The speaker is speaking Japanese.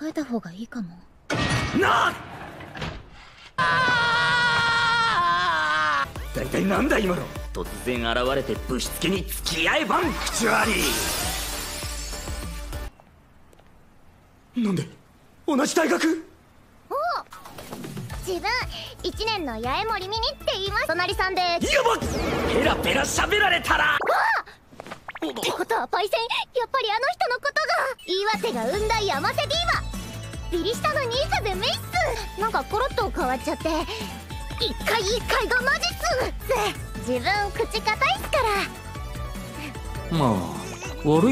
控えた方がいいかも。なあ！大体なんだ今の。突然現れてぶしつけに付き合えばん口悪い。なんで？同じ大学？自分1年の八重森ミニって言います。隣さんで。ってやばっペラペラ喋られたら。ことはパイセンやっぱりあの人のことが。岩手が生んだ山瀬ディーバビリシタのニーサでメイっすなんかコロッと変わっちゃって。一回一回がマジっす。自分口硬いっすから。まあ悪い。